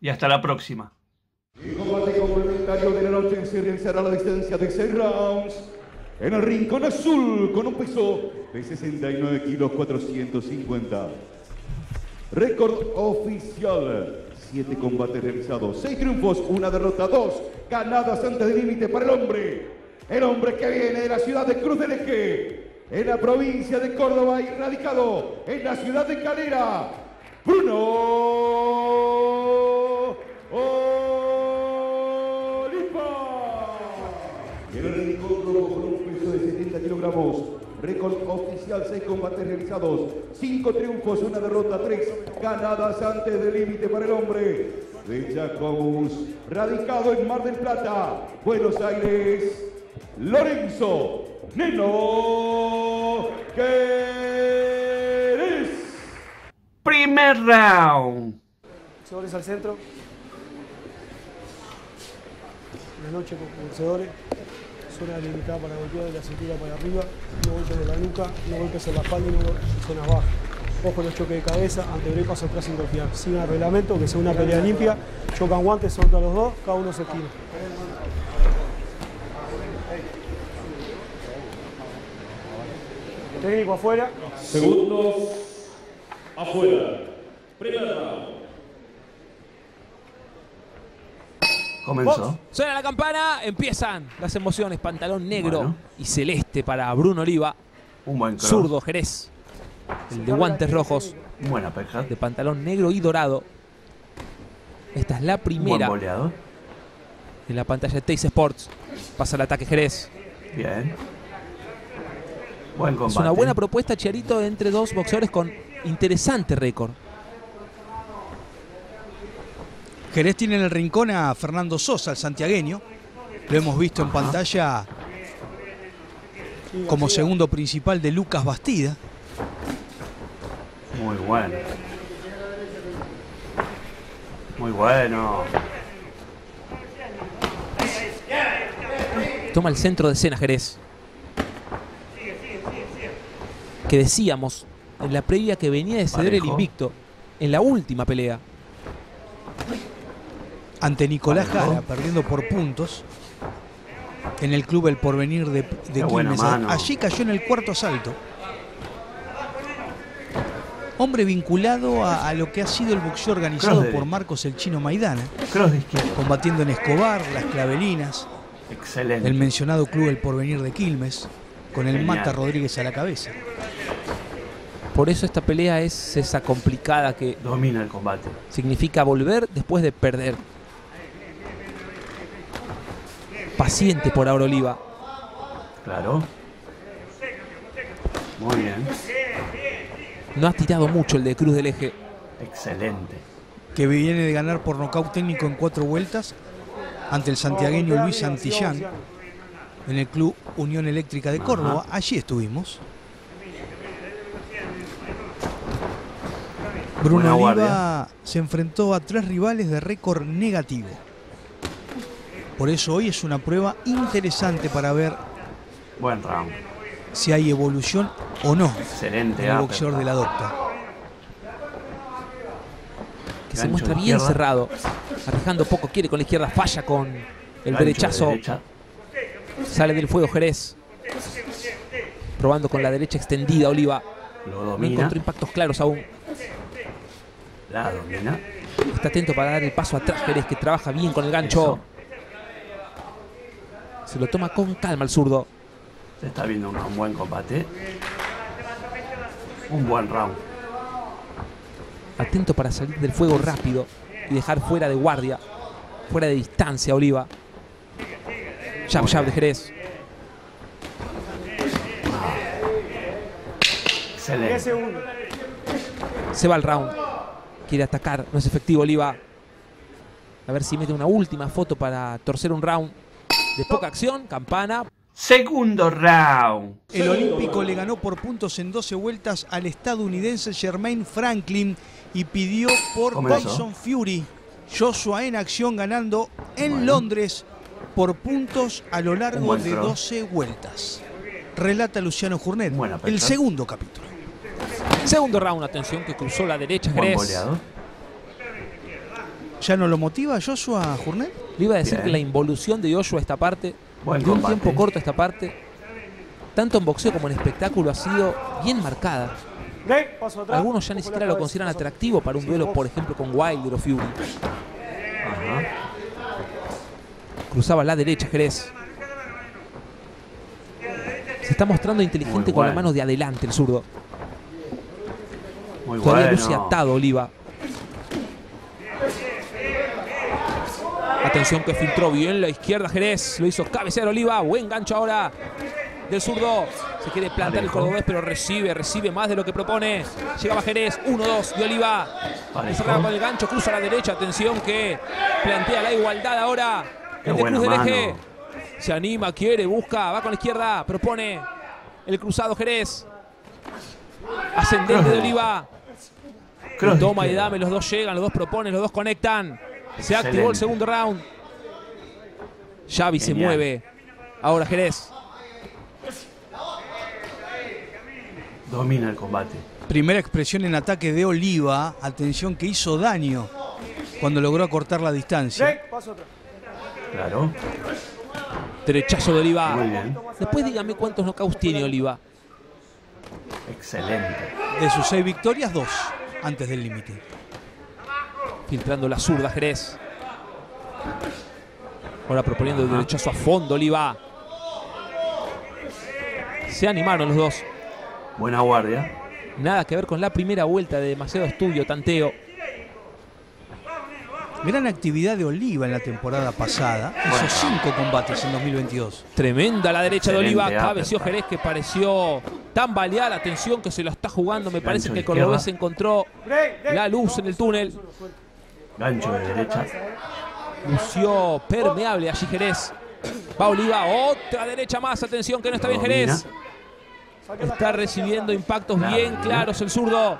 y hasta la próxima. El combate complementario de la noche se realizará a la distancia de 6 rounds. En el rincón azul, con un peso de 69 kilos 450. Récord oficial. 7 combates realizados, 6 triunfos, una derrota, 2 ganadas antes del límite para el hombre. El hombre que viene de la ciudad de Cruz del Eje, en la provincia de Córdoba y radicado en la ciudad de Calera. Bruno kilogramos. Récord oficial, 6 combates realizados, 5 triunfos, una derrota, 3 ganadas antes del límite para el hombre. De Chacomús, radicado en Mar del Plata, Buenos Aires, Lorenzo Neno Querés. Primer round. Boxeadores al centro. Buenas noches, boxeadores. Zona delimitada para golpear de la cintura para arriba. No golpes de la nuca, no golpes en la espalda y no en zonas bajas. Ojo los choques de cabeza, ante paso atrás sin golpear. Sigan el reglamento, que sea una pelea limpia. Chocan guantes, soltan los dos, cada uno se esquina. Técnico afuera. Segundos afuera. Primer Comenzó. Suena la campana, empiezan las emociones. Pantalón negro Bueno. y celeste para Bruno Oliva. Un buen cross. Zurdo Jerez. El de guantes rojos, Buena peja. de pantalón negro y dorado. Esta es la Buen primera boleador. en la pantalla de Teis Sports. Pasa el ataque Jerez. Bien. Buen combate. Es una buena propuesta, Chiarito, entre dos boxeadores con interesante récord. Jerez tiene en el rincón a Fernando Sosa, el santiagueño. Lo hemos visto en pantalla como segundo principal de Lucas Bastida. Muy bueno. Muy bueno. Toma el centro de escena Jerez. Que decíamos en la previa que venía de ceder el invicto en la última pelea. Ante Nicolás. Jara, perdiendo por puntos en el club El Porvenir de, de Quilmes. mano. Allí cayó en el cuarto asalto. Hombre vinculado a, a lo que ha sido el boxeo organizado por. Marcos el Chino Maidana, Cross de izquierda. combatiendo en Escobar, Las Clavelinas, Excelente. el mencionado club El Porvenir de Quilmes, con el Genial. Mata Rodríguez a la cabeza. Por eso esta pelea es esa complicada que Domina el combate. significa volver después de perder. Paciente por ahora Oliva. Claro. Muy bien. No ha tirado mucho el de Cruz del Eje. Excelente. que viene de ganar por nocaut técnico en cuatro vueltas ante el santiagueño Luis Santillán en el club Unión Eléctrica de Córdoba. Allí estuvimos. Bruno Oliva se enfrentó a tres rivales de récord negativo. Por eso hoy es una prueba interesante para ver Buen round. si hay evolución o no Excelente. en el upper. boxeador de la docta. Que se muestra bien izquierda. cerrado. Arriesgando poco, quiere con la izquierda, falla con el Gancho de derechazo. derecha. Sale del fuego Jerez. Probando con la derecha extendida Oliva. Lo No encontró impactos claros aún. La domina. Está atento para dar el paso atrás Jerez, que trabaja bien con el gancho. Se lo toma con calma el zurdo. Se está viendo un, buen combate. Un buen round. Atento para salir del fuego rápido y dejar fuera de guardia, fuera de distancia Oliva. Jab, jab de Jerez. Excelente. Se va el round. Quiere atacar, no es efectivo Oliva. A ver si mete una última foto para torcer un round de poca acción. Campana. Segundo round. El Olímpico le ganó por puntos en 12 vueltas al estadounidense Jermaine Franklin y pidió por. Tyson Fury. Joshua en acción ganando en Bueno. Londres por puntos a lo largo de throw. 12 vueltas. Relata Luciano Jurnet, el segundo capítulo. Segundo round, atención, que cruzó la derecha boleado. ¿Ya no lo motiva Joshua Jurnet? Le iba a decir Bien. que la involución de Joshua a esta parte, Buen de un combate. tiempo corto a esta parte, tanto en boxeo como en espectáculo, ha sido bien marcada. Algunos ya ni siquiera lo consideran atractivo para un duelo, por ejemplo, con Wilder o Fury. Ajá. Cruzaba la derecha Jerez. Se está mostrando inteligente con la mano de adelante el zurdo. Muy Todavía bueno. luce atado Oliva. Atención que filtró bien la izquierda Jerez. Lo hizo cabecear Oliva. Buen gancho ahora del zurdo. Se quiere plantar el cordobés, pero recibe, recibe más de lo que propone. Llegaba Jerez. 1-2 de Oliva. Cerraba con el gancho, cruza a la derecha. Atención que plantea la igualdad ahora. Qué el de Cruz del. Eje. Se anima, quiere, busca, va con la izquierda, propone el cruzado Jerez. Ascendente de Oliva. Cross Toma y dame, los dos llegan, los dos proponen, los dos conectan. Se activó el segundo round. Xavi se mueve. Ahora Jerez. Domina el combate. Primera expresión en ataque de Oliva. Atención que hizo daño cuando logró acortar la distancia. Claro. Derechazo de Oliva. Muy bien. Después dígame cuántos knockouts tiene Oliva. Excelente. De sus seis victorias, dos antes del límite. Filtrando la zurda Jerez. Ahora proponiendo el derechazo a fondo Oliva. Se animaron los dos. Buena guardia. Nada que ver con la primera vuelta de demasiado estudio, tanteo. Gran actividad de Oliva en la temporada pasada. Hizo cinco combates en 2022. Tremenda la derecha de Oliva. Cabeció uppercut. Jerez que pareció tan balear. Atención que se lo está jugando. Me parece que el cordobés encontró la luz en el túnel. Gancho de derecha. Lució permeable allí Jerez. Va Oliva. Otra derecha más. Atención que no está bien. Jerez. Está recibiendo impactos bien claros el zurdo.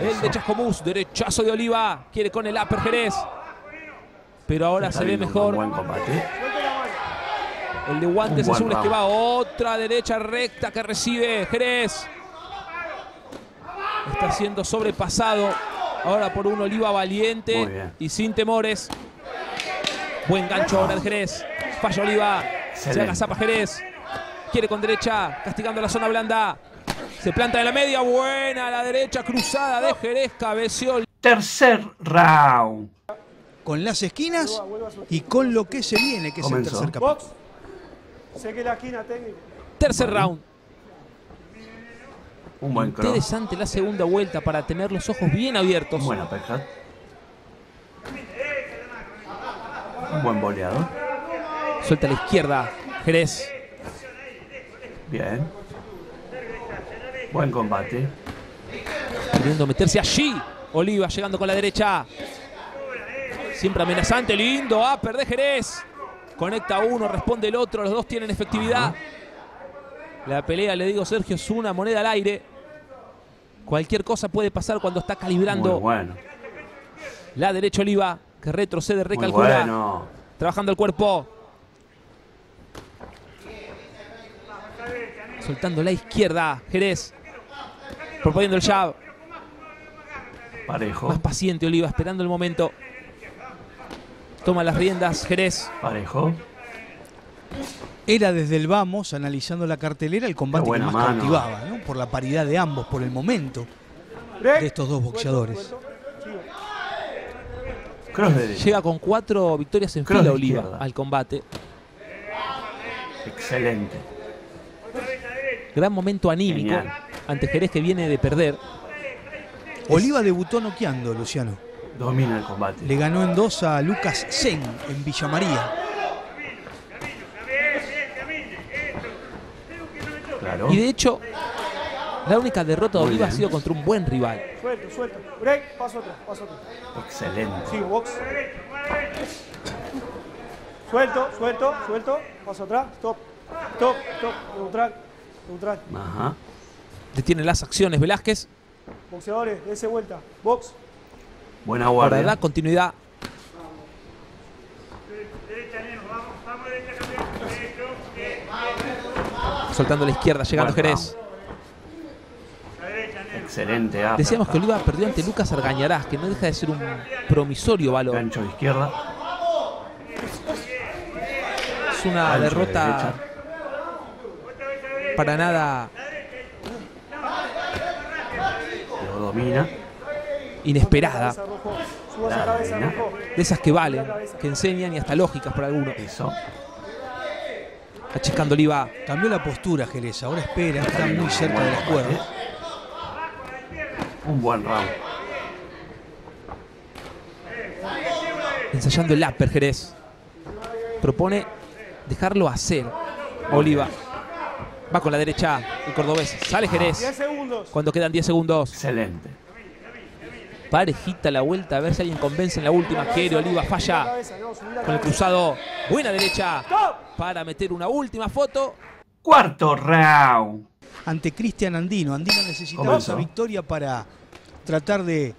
El de Chascomús. Derechazo de Oliva. Quiere con el upper Jerez. Pero ahora se ve mejor. Buen combate. El de guantes azules que va otra derecha recta que recibe Jerez. Está siendo sobrepasado ahora por un Oliva valiente y sin temores. Buen gancho ahora de Jerez. Falla Oliva. Se agazapa Jerez. Quiere con derecha, castigando la zona blanda. Se planta en la media. Buena la derecha cruzada de Jerez. Cabeció. Tercer round. Con las esquinas y con lo que se viene, que es el tercer capítulo. Box. Sé que la esquina técnico. Tercer round. Un buen cross. Interesante la segunda vuelta para tener los ojos bien abiertos. Buena uppercut. Un buen boleado. Suelta a la izquierda. Jerez. Bien. Buen combate. Queriendo meterse allí. Oliva llegando con la derecha. Siempre amenazante. Lindo. Upper de Jerez. Conecta uno, responde el otro. Los dos tienen efectividad. La pelea, le digo, Sergio, es una moneda al aire. Cualquier cosa puede pasar cuando está Muy calibrando bueno. la derecha Oliva, que retrocede, recalcula. bueno. Trabajando el cuerpo. Soltando la izquierda, Jerez. Proponiendo el jab. Parejo. Más paciente Oliva, esperando el momento. Toma las riendas, Jerez. Parejo. Era desde el vamos, analizando la cartelera, el combate que más mano. cautivaba, ¿no? Por la paridad de ambos, por el momento de estos dos boxeadores. Llega con cuatro victorias en Cross fila Oliva izquierda. al combate. Excelente. Gran momento anímico Genial. ante Jerez que viene de perder. Oliva debutó noqueando, Luciano. Domina el combate. Le ganó en dos a Lucas Zen en Villa María. Claro. Y de hecho, la única derrota de Oliva ha sido contra un buen rival. Suelto, suelto. Break, paso atrás, paso atrás. Excelente. Sigo, box. Suelto, suelto, suelto. Paso atrás. Stop. Stop, stop. Neutral. Neutral. Ajá. Detiene las acciones Velázquez. Boxeadores, dése vuelta. Box. Buena guardia. da continuidad. Soltando la izquierda, llegando Buen Jerez. Excelente. uppercut. Decíamos que Oliva perdió ante Lucas Argañarás, que no deja de ser un promisorio valor. Gancho de izquierda. Es una Gancho derrota para nada Lo domina. inesperada. La. De esas que valen, que enseñan y hasta lógicas para algunos. Eso. Achicando Oliva. Cambió la postura Jerez, ahora espera, está muy cerca de las cuerdas. Un buen round. ensayando el upper Jerez. Propone dejarlo hacer. Oliva. Va con la derecha el cordobés. Sale 10 Jerez. segundos. Cuando quedan 10 segundos. Excelente. Parejita la vuelta. A ver si alguien convence en la última. Quiere Oliva. Falla. Con el cruzado. Buena derecha. Para meter una última foto. Cuarto round. Ante Cristian Andino. Andino necesitaba Comenzó. esa victoria para tratar de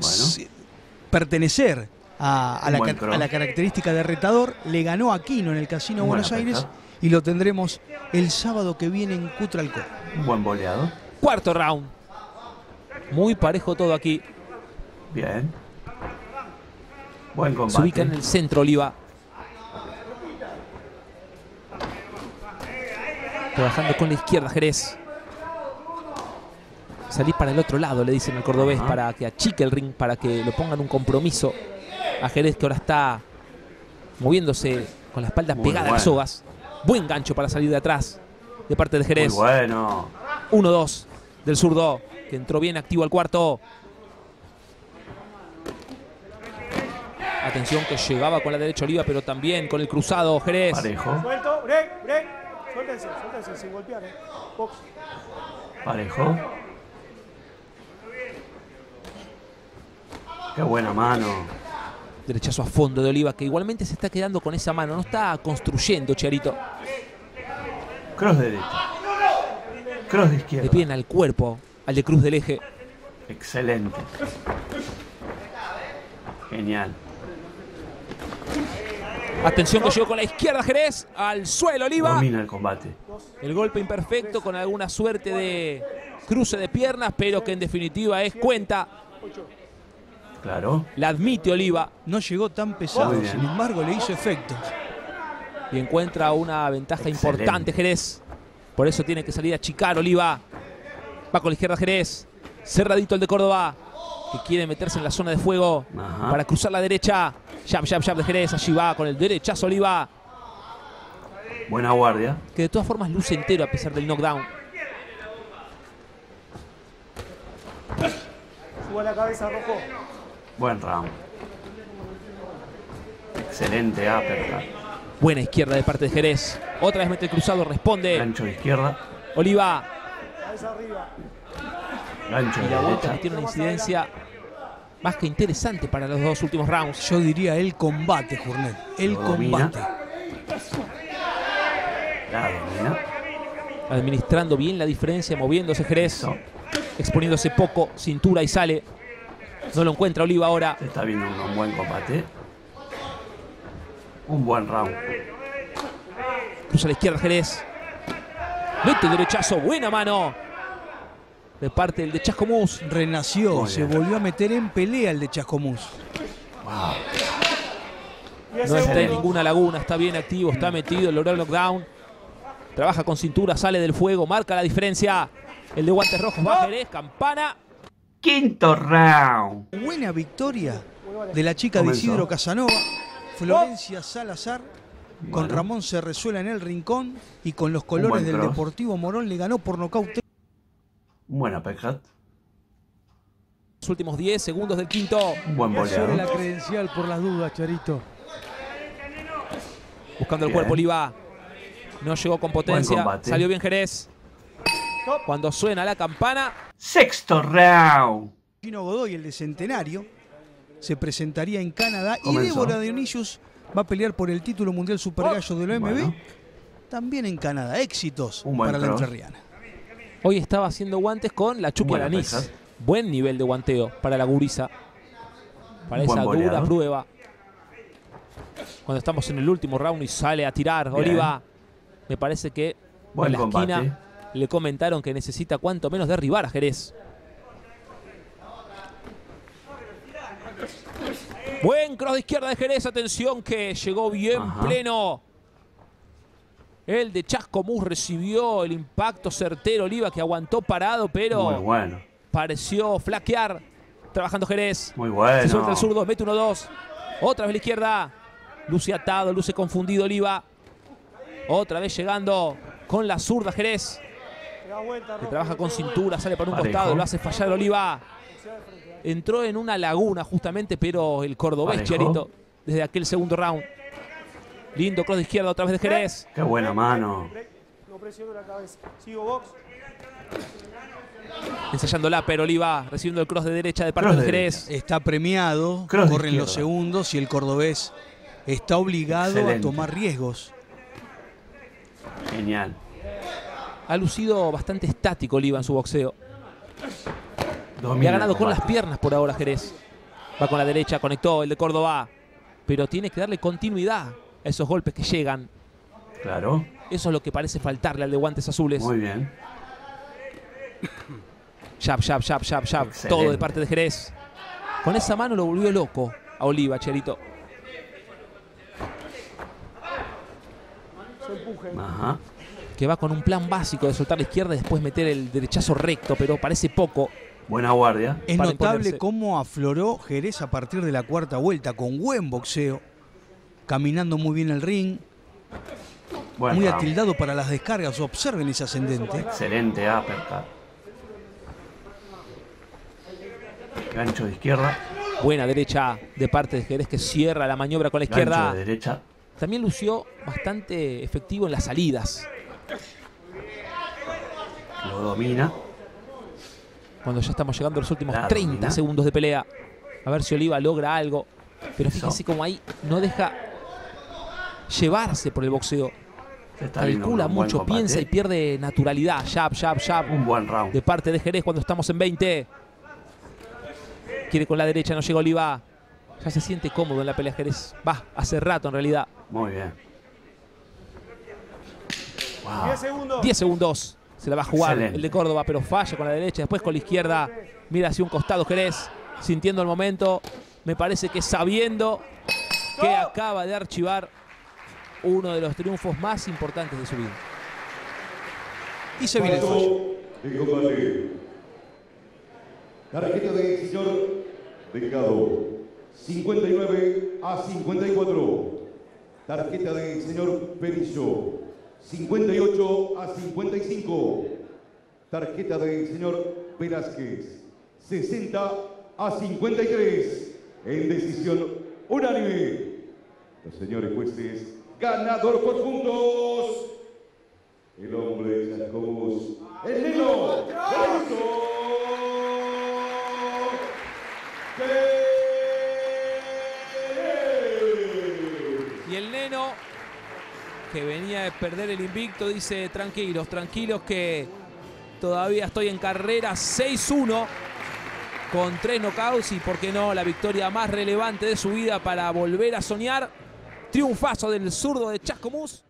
Bueno. pertenecer a, la, a característica de retador. Le ganó a Aquino en el Casino Buena Buenos Aires pesca. y lo tendremos el sábado que viene en Cutralcó. Un buen boleado. Cuarto round. Muy parejo todo aquí. Bien. Buen Se combate. ubica en el centro Oliva. Trabajando con la izquierda Jerez. Salir para el otro lado, le dicen al cordobés, para que achique el ring, para que lo pongan un compromiso a Jerez, que ahora está moviéndose con la espalda Muy pegada a las bueno. sogas. Buen gancho para salir de atrás de parte de Muy Jerez. bueno. 1-2 del zurdo, que entró bien activo al cuarto. Atención que llegaba con la derecha Oliva, pero también con el cruzado Jerez. Parejo. Suelto, break, break. Suéltense, suéltense, sin golpear, eh. Box. Parejo. Qué buena mano. Derechazo a fondo de Oliva, que igualmente se está quedando con esa mano. No está construyendo Chiarito. Cross de derecha. Cross de Le izquierda. piden al cuerpo, al de Cruz del Eje. Excelente. Genial. Atención que llegó con la izquierda Jerez. Al suelo Oliva. Domina el combate. El golpe imperfecto con alguna suerte de cruce de piernas, pero que en definitiva es cuenta. Claro. La admite Oliva. No llegó tan pesado, sin embargo le hizo efecto. y encuentra una ventaja Excelente. importante Jerez. Por eso tiene que salir a chicar Oliva. Va con la izquierda Jerez. Cerradito el de Córdoba. Que quiere meterse en la zona de fuego Ajá. para cruzar la derecha. Jab, jab, jab de Jerez. Allí va con el derechazo Oliva. Buena guardia. Que de todas formas luce entero a pesar del knockdown. Suba la cabeza, rojo. Buen round. Excelente uppercut. Buena izquierda de parte de Jerez. Otra vez mete el cruzado, responde. Gancho de izquierda. Oliva. Gancho Y la vuelta que tiene una incidencia más que interesante para los dos últimos rounds. Yo diría el combate, Journet. El Lo domina. combate. La domina. Administrando bien la diferencia, moviéndose Jerez. Exponiéndose poco, cintura y sale. No lo encuentra Oliva ahora. Se está viendo un buen combate. Un buen round. Cruza a la izquierda Jerez. Mete derechazo, buena mano. De parte del de Chascomús. Renació, Muy se bien. volvió a meter en pelea el de Chascomús. Wow. 10 No está en ninguna laguna, está bien activo, está metido, logró el knockdown. Trabaja con cintura, sale del fuego, marca la diferencia. El de guantes rojos va Jerez, campana. Quinto round. Buena victoria de la chica Comenzó. de Isidro Casanova, Florencia Salazar, con Bueno. Ramón Cerrezuela en el rincón y con los colores del cross. Deportivo Morón le ganó por nocaut Un buen uppercut. Los últimos 10 segundos del quinto. Un buen Sobre la boleado. credencial por las dudas, Charito. Buscando el cuerpo Oliva. No llegó con potencia. combate. Salió bien Jerez. Cuando suena la campana, Sexto round. Gino Godoy, el de Centenario, se presentaría en Canadá y. Débora Dionisius va a pelear por el título mundial Super Gallo de la OMB, Bueno. también en Canadá. Éxitos Un para la entrerriana. hoy estaba haciendo guantes con la Chucky uppercut. Buen nivel de guanteo para la gurisa. Para Un esa dura boleado. prueba. Cuando estamos en el último round y sale a tirar Bien. Oliva, me parece que en la combate. esquina le comentaron que necesita cuanto menos derribar a Jerez. Buen cross de izquierda de Jerez, atención que llegó bien Ajá. pleno. El de Chascomús recibió el impacto certero Oliva que aguantó parado, pero Muy bueno. pareció flaquear. Trabajando Jerez. Muy Se suelta bueno. el zurdo, mete 1-2. Otra vez la izquierda. Luce atado, luce confundido Oliva. Otra vez llegando con la zurda Jerez. Que trabaja con cintura, sale para un Parejo. costado, lo hace fallar Oliva. Entró en una laguna justamente, pero el cordobés Parejo. Chiarito, desde aquel segundo round. Lindo cross de izquierda otra vez de Jerez. Qué buena mano. No presiono la cabeza. Sigo box. Ensayándola, pero Oliva recibiendo el cross de derecha de parte Cross de Jerez. Está premiado, Cross corren los segundos y el cordobés está obligado Excelente. a tomar riesgos. Genial. Ha lucido bastante estático Oliva en su boxeo. Le ha ganado con las piernas por ahora Jerez. Va con la derecha, conectó el de Córdoba. Pero tiene que darle continuidad a esos golpes que llegan. Claro. Eso es lo que parece faltarle al de guantes azules. Muy bien. Jab, jab, jab, jab, jab. Excelente. Todo de parte de Jerez. Con esa mano lo volvió loco a Oliva, Cherito. Ajá. Que va con un plan básico de soltar la izquierda y después meter el derechazo recto, pero parece poco. Buena guardia. Es notable imponerse. cómo afloró Jerez a partir de la cuarta vuelta, con buen boxeo, caminando muy bien el ring, muy atildado para las descargas. Observen ese ascendente. Excelente uppercut. Gancho de izquierda. Buena derecha de parte de Jerez que cierra la maniobra con la Gancho izquierda. de derecha. También lució bastante efectivo en las salidas. Lo domina. Cuando ya estamos llegando a los últimos La 30 domina. segundos de pelea. A ver si Oliva logra algo. Pero fíjense cómo ahí no deja llevarse por el boxeo. Calcula mucho, combate. piensa y pierde naturalidad. Jab, jab, jab. Un buen round. De parte de Jerez cuando estamos en 20. Quiere con la derecha, no llega Oliva. Ya se siente cómodo en la pelea Jerez. Va, hace rato en realidad. Muy bien. 10 Wow. segundos. 10 segundos. Se la va a jugar Excelente. el de Córdoba, pero falla con la derecha. Después con la izquierda. Mira hacia un costado Jerez. Sintiendo el momento. Me parece que sabiendo que acaba de archivar uno de los triunfos más importantes de su vida. Y se viene el fallo. de combate. Tarjeta del señor Delgado. 59 a 54. Tarjeta del señor Perillo. 58 a 55. Tarjeta del señor Velázquez. 60 a 53. En decisión unánime. Los señores jueces, ganador por puntos. El hombre de el negro, que venía de perder el invicto, dice, tranquilos, tranquilos que todavía estoy en carrera 6-1 con tres knockouts y, por qué no, la victoria más relevante de su vida para volver a soñar. Triunfazo del zurdo de Chascomús.